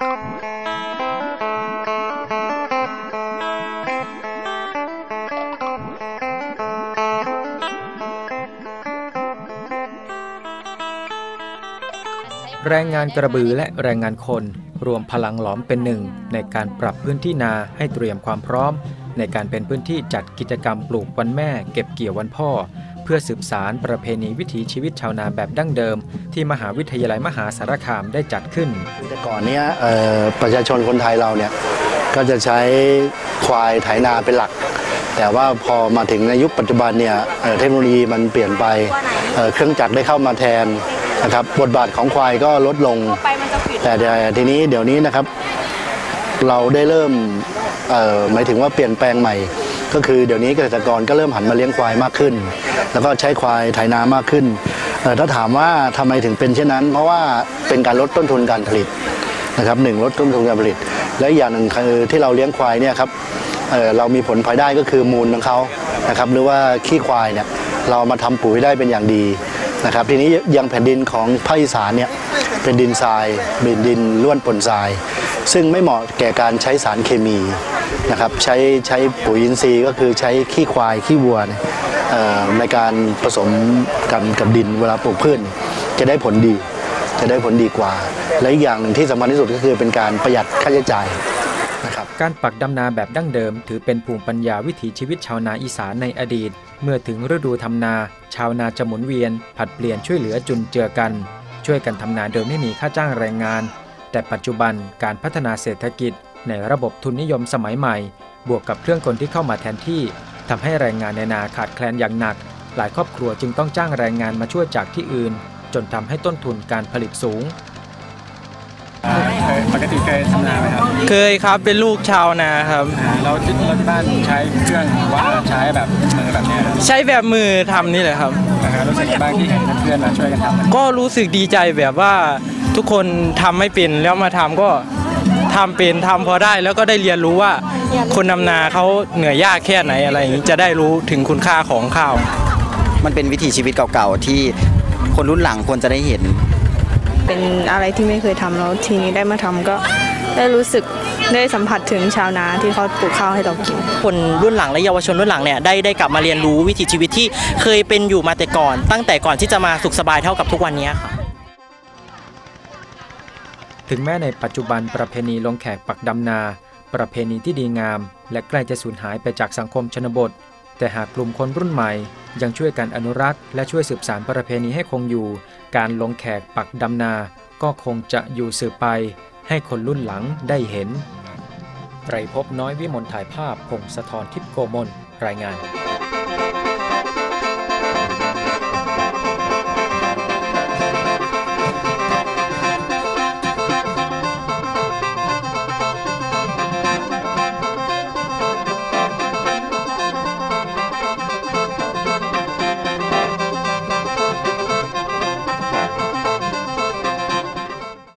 แรงงานกระบือและแรงงานคนรวมพลังหลอมเป็นหนึ่ง ในการปรับพื้นที่นาให้เตรียมความพร้อม ในการเป็นพื้นที่จัดกิจกรรมปลูกวันแม่ เก็บเกี่ยววันพ่อ เพื่อสืบสารประเพณีวิถีชีวิตชาวนาแบบดั้งเดิม ที่มหาวิทยาลัยมหาสารคามได้จัดขึ้น แต่ก่อนเนี้ยเอ่อประชาชนคนไทยเราเนี่ยก็จะใช้ควายไถนาเป็นหลัก แต่ว่าพอมาถึงในยุคปัจจุบันเนี่ยเอ่อเทคโนโลยีมันเปลี่ยนไปเอ่อเครื่องจักรได้เข้ามาแทนนะครับบทบาทของควายก็ลดลง แต่เดี๋ยวทีนี้เดี๋ยวนี้นะครับ เราได้เริ่มเอ่อหมายถึงว่าเปลี่ยนแปลงใหม่ ก็คือเดี๋ยวนี้เกษตรกรก็เริ่มหันมาเลี้ยงควายมากขึ้น แล้วก็ใช้ควายไถนามากขึ้นถ้าถามว่าทำไมถึงเป็นเช่นนั้น เพราะว่าเป็นการลดต้นทุนการผลิตนะครับหนึ่งลดต้นทุนการผลิต และอย่างหนึ่งคือที่เราเลี้ยงควายเนี่ยครับเเรามีผลพลอยได้ก็คือมูลของเขานะครับหรือว่าขี้ควายเนี่ยเรามาทำปุ๋ยได้เป็นอย่างดีนะครับทีนี้ยังแผ่นดินของภาคอีสานเนี่ยเป็นดินทรายเป็นดินล้วนปนทราย ซึ่งไม่เหมาะแก่การใช้สารเคมี นะครับใช้ใช้ปุ๋ยอินทรีย์ก็คือใช้ขี้ควายขี้วัวในการผสมกับกับดินเวลาปลูกพืชจะได้ผลดีจะได้ผลดีกว่า และอีกอย่างหนึ่งที่สำคัญที่สุดก็คือเป็นการประหยัดค่าใช้จ่ายนะครับการปักดำนาแบบดั้งเดิม ถือเป็นภูมิปัญญาวิถีชีวิตชาวนาอีสานในอดีต เมื่อถึงฤดูทำนา ชาวนาจะหมุนเวียน ผัดเปลี่ยนช่วยเหลือจุนเจือกัน ช่วยกันทำนาโดยไม่มีค่าจ้างแรงงาน แต่ปัจจุบันการพัฒนาเศรษฐกิจ ในระบบทุนนิยมสมัยใหม่ บวกกับเครื่องกลที่เข้ามาแทนที่ทำให้แรงงานในนาขาดแคลนอย่างหนัก หลายครอบครัวจึงต้องจ้างแรงงานมาช่วยจากที่อื่น จนทำให้ต้นทุนการผลิตสูงเคยปกติเคยทำนาไหมครับ เคยครับเป็นลูกชาวนาครับอ่าเราที่เราที่บ้านใช้เครื่องหรือว่าใช้แบบมือแบบเนี้ยครับใช้แบบมือทำนี่แหละครับนะครับรู้สึกยังไงบ้างที่เห็นเพื่อนๆมาช่วยกันทำมันก็รู้สึกดีใจแบบว่าทุกคนทำไม่เป็นแล้วมาทำก็ ทำเป็นทำพอได้แล้วก็ได้เรียนรู้ว่าคนนำนาเขาเหนื่อยยากแค่ไหนอะไรอย่างนี้จะได้รู้ถึงคุณค่าของข้าว มันเป็นวิถีชีวิตเก่าๆ ที่คนรุ่นหลังควรจะได้เห็น เป็นอะไรที่ไม่เคยทำแล้วทีนี้ได้มาทำก็ได้รู้สึกได้สัมผัสถึงชาวนาที่เขาปลูกข้าวให้เรากิน คนรุ่นหลังและเยาวชนรุ่นหลังเนี่ยได้ได้กลับมาเรียนรู้วิถีชีวิตที่เคยเป็นอยู่มาแต่ก่อน ตั้งแต่ก่อนที่จะมาสุขสบายเท่ากับทุกวันนี้ค่ะ ถึงแม้ในปัจจุบันประเพณีลงแขกปักดำนา ประเพณีที่ดีงาม และใกล้จะสูญหายไปจากสังคมชนบท แต่หากกลุ่มคนรุ่นใหม่ ยังช่วยกันอนุรักษ์ และช่วยสืบสานประเพณีให้คงอยู่ การลงแขกปักดำนา ก็คงจะอยู่สืบไป ให้คนรุ่นหลังได้เห็นไตรภพน้อยวิมลถ่ายภาพพงศธรทิพโกมลรายงาน